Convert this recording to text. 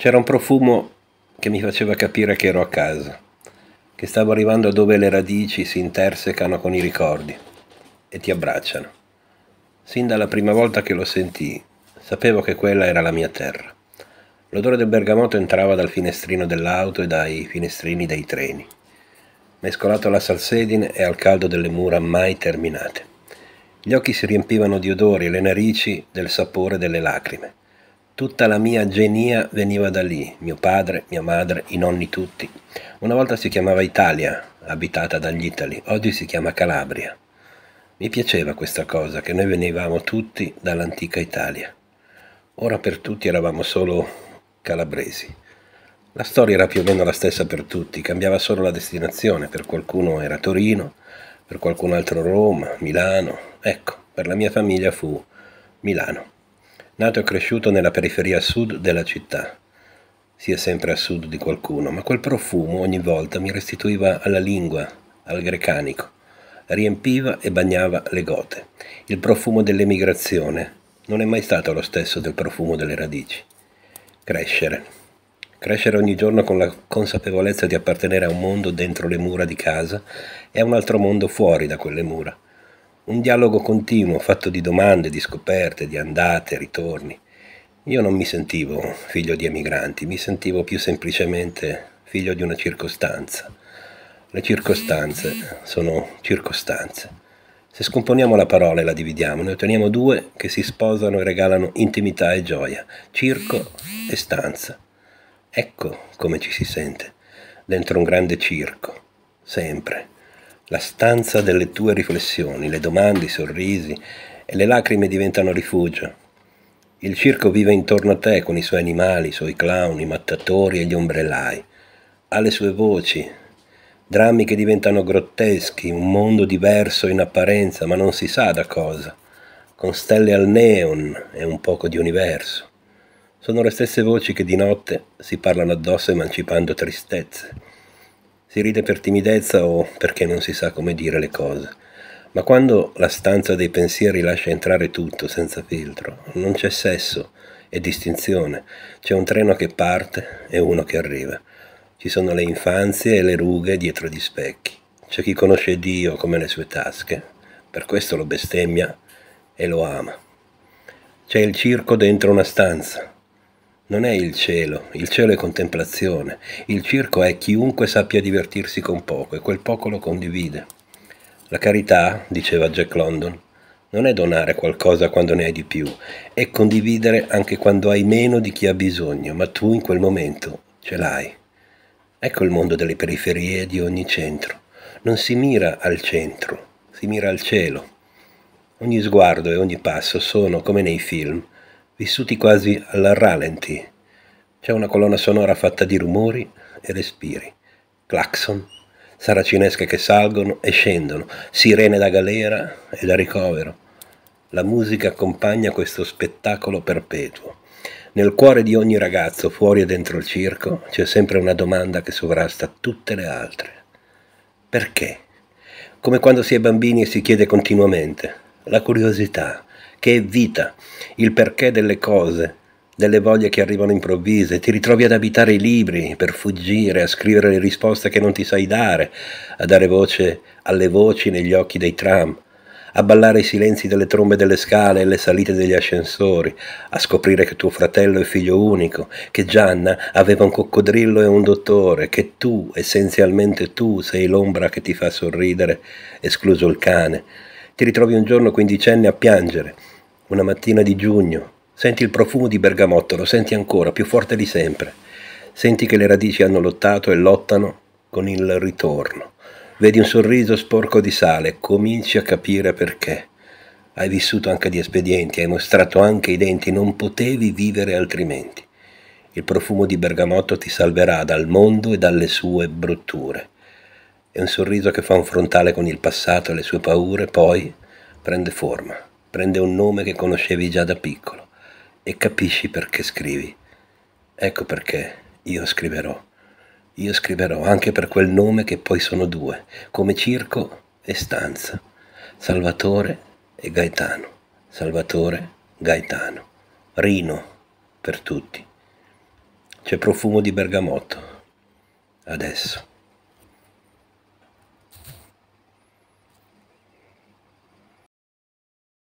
C'era un profumo che mi faceva capire che ero a casa, che stavo arrivando dove le radici si intersecano con i ricordi e ti abbracciano. Sin dalla prima volta che lo sentii, sapevo che quella era la mia terra. L'odore del bergamotto entrava dal finestrino dell'auto e dai finestrini dei treni, mescolato alla salsedine e al caldo delle mura mai terminate. Gli occhi si riempivano di odori e le narici del sapore delle lacrime. Tutta la mia genia veniva da lì, mio padre, mia madre, i nonni tutti. Una volta si chiamava Italia, abitata dagli Itali, oggi si chiama Calabria. Mi piaceva questa cosa, che noi venivamo tutti dall'antica Italia. Ora per tutti eravamo solo calabresi. La storia era più o meno la stessa per tutti, cambiava solo la destinazione, per qualcuno era Torino, per qualcun altro Roma, Milano. Ecco, per la mia famiglia fu Milano. Nato e cresciuto nella periferia sud della città. Si è sempre a sud di qualcuno, ma quel profumo ogni volta mi restituiva alla lingua, al grecanico. Riempiva e bagnava le gote. Il profumo dell'emigrazione non è mai stato lo stesso del profumo delle radici. Crescere. Crescere ogni giorno con la consapevolezza di appartenere a un mondo dentro le mura di casa e a un altro mondo fuori da quelle mura un dialogo continuo fatto di domande, di scoperte, di andate, ritorni. Io non mi sentivo figlio di emigranti, mi sentivo più semplicemente figlio di una circostanza. Le circostanze sono circostanze. Se scomponiamo la parola e la dividiamo, ne otteniamo due che si sposano e regalano intimità e gioia, circo e stanza. Ecco come ci si sente, dentro un grande circo, sempre la stanza delle tue riflessioni, le domande, i sorrisi e le lacrime diventano rifugio. Il circo vive intorno a te con i suoi animali, i suoi clown, i mattatori e gli ombrellai. Ha le sue voci, drammi che diventano grotteschi, un mondo diverso in apparenza, ma non si sa da cosa, con stelle al neon e un poco di universo. Sono le stesse voci che di notte si parlano addosso emancipando tristezze si ride per timidezza o perché non si sa come dire le cose. Ma quando la stanza dei pensieri lascia entrare tutto senza filtro, non c'è sesso e distinzione, c'è un treno che parte e uno che arriva. Ci sono le infanzie e le rughe dietro gli specchi. C'è chi conosce Dio come le sue tasche, per questo lo bestemmia e lo ama. C'è il circo dentro una stanza, non è il cielo, il cielo è contemplazione, il circo è chiunque sappia divertirsi con poco e quel poco lo condivide. La carità, diceva Jack London, non è donare qualcosa quando ne hai di più, è condividere anche quando hai meno di chi ha bisogno, ma tu in quel momento ce l'hai. Ecco il mondo delle periferie di ogni centro. Non si mira al centro, si mira al cielo. Ogni sguardo e ogni passo sono, come nei film, vissuti quasi alla ralenti. C'è una colonna sonora fatta di rumori e respiri, clacson, saracinesche che salgono e scendono, sirene da galera e da ricovero. La musica accompagna questo spettacolo perpetuo. Nel cuore di ogni ragazzo, fuori e dentro il circo, c'è sempre una domanda che sovrasta tutte le altre. Perché? Come quando si è bambini e si chiede continuamente. La curiosità, che è vita, il perché delle cose, delle voglie che arrivano improvvise, ti ritrovi ad abitare i libri per fuggire, a scrivere le risposte che non ti sai dare, a dare voce alle voci negli occhi dei tram, a ballare i silenzi delle trombe delle scale e le salite degli ascensori, a scoprire che tuo fratello è figlio unico, che Gianna aveva un coccodrillo e un dottore, che tu, essenzialmente tu, sei l'ombra che ti fa sorridere, escluso il cane. Ti ritrovi un giorno quindicenne a piangere, una mattina di giugno, senti il profumo di bergamotto, lo senti ancora, più forte di sempre. Senti che le radici hanno lottato e lottano con il ritorno. Vedi un sorriso sporco di sale, cominci a capire perché. Hai vissuto anche di espedienti, hai mostrato anche i denti, non potevi vivere altrimenti. Il profumo di bergamotto ti salverà dal mondo e dalle sue brutture. È un sorriso che fa un frontale con il passato e le sue paure, poi prende forma prende un nome che conoscevi già da piccolo e capisci perché scrivi. Ecco perché io scriverò. Io scriverò anche per quel nome che poi sono due, come circo e stanza. Salvatore e Gaetano. Salvatore, Gaetano. Rino per tutti. C'è profumo di bergamotto. Adesso.